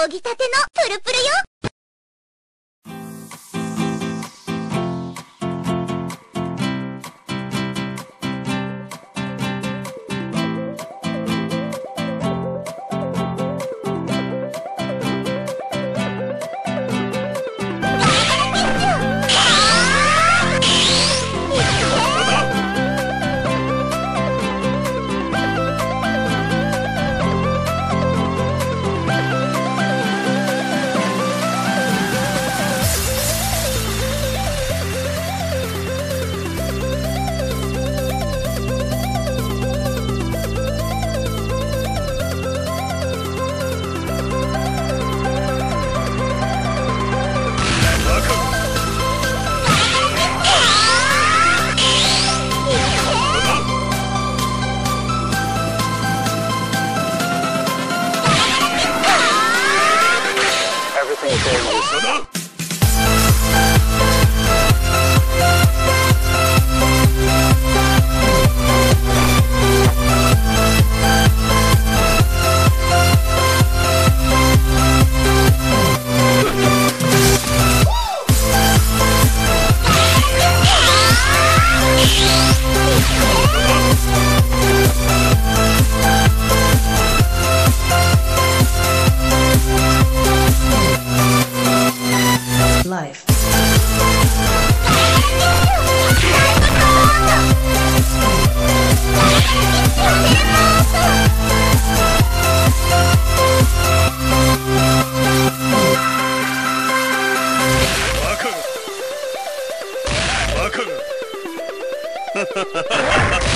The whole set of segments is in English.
もぎたてのプルプルよ。Life.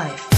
Life.